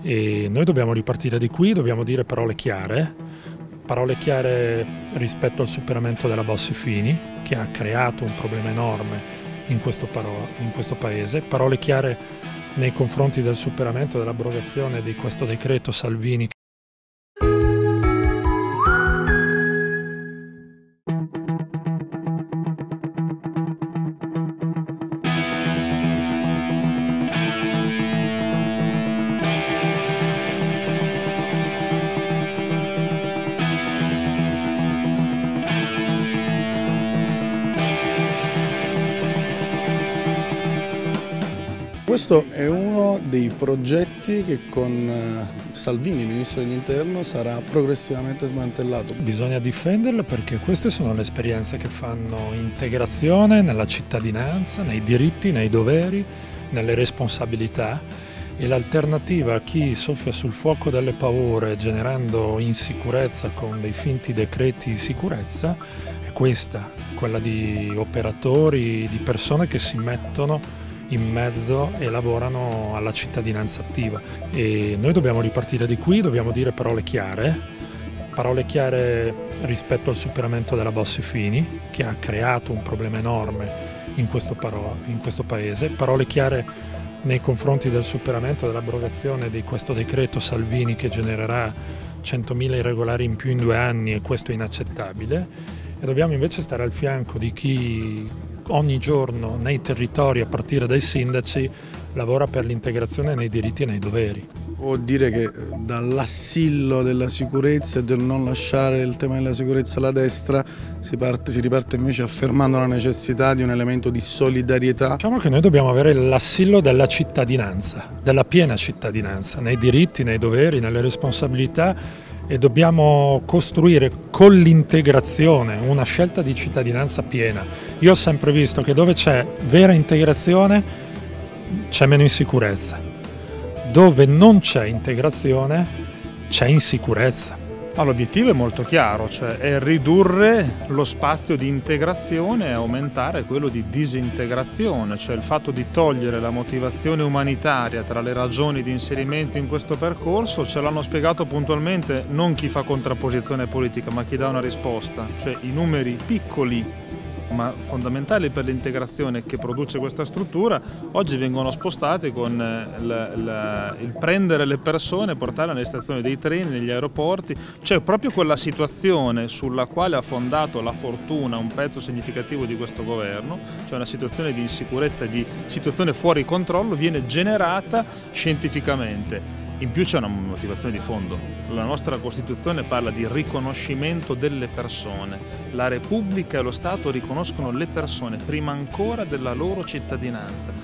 E noi dobbiamo ripartire di qui, dobbiamo dire parole chiare, parole chiare rispetto al superamento della Bossi-Fini, che ha creato un problema enorme in questo, in questo paese, parole chiare nei confronti del superamento dell'abrogazione di questo decreto Salvini Questo è uno dei progetti che con eh, Salvini, Ministro dell'Interno, sarà progressivamente smantellato. Bisogna difenderlo perché queste sono le esperienze che fanno integrazione nella cittadinanza, nei diritti, nei doveri, nelle responsabilità e l'alternativa a chi soffia sul fuoco delle paure generando insicurezza con dei finti decreti di sicurezza è questa, quella di operatori, di persone che si mettono in mezzo e lavorano alla cittadinanza attiva. E noi dobbiamo ripartire di qui, dobbiamo dire parole chiare, parole chiare rispetto al superamento della Bossi-Fini, che ha creato un problema enorme in questo, in questo paese, parole chiare nei confronti del superamento dell'abrogazione di questo decreto Salvini che genererà 100.000 irregolari in più in due anni e questo è inaccettabile e dobbiamo invece stare al fianco di chi ogni giorno nei territori a partire dai sindaci lavora per l'integrazione nei diritti e nei doveri. Vuol dire che dall'assillo della sicurezza e del non lasciare il tema della sicurezza alla destra si, parte, si riparte invece affermando la necessità di un elemento di solidarietà. Diciamo che noi dobbiamo avere l'assillo della cittadinanza, della piena cittadinanza, nei diritti, nei doveri, nelle responsabilità e dobbiamo costruire con l'integrazione una scelta di cittadinanza piena. Io ho sempre visto che dove c'è vera integrazione c'è meno insicurezza, dove non c'è integrazione c'è insicurezza. Ah, l'obiettivo è molto chiaro, cioè è ridurre lo spazio di integrazione e aumentare quello di disintegrazione, cioè il fatto di togliere la motivazione umanitaria tra le ragioni di inserimento in questo percorso, ce l'hanno spiegato puntualmente non chi fa contrapposizione politica ma chi dà una risposta, cioè i numeri piccoli ma fondamentali per l'integrazione che produce questa struttura, oggi vengono spostati con eh, il, il, il prendere le persone, portarle nelle stazioni dei treni, negli aeroporti, cioè proprio quella situazione sulla quale ha fondato la fortuna un pezzo significativo di questo governo, cioè una situazione di insicurezza, di situazione fuori controllo, viene generata scientificamente. In più c'è una motivazione di fondo. La nostra Costituzione parla di riconoscimento delle persone. La Repubblica e lo Stato riconoscono le persone prima ancora della loro cittadinanza.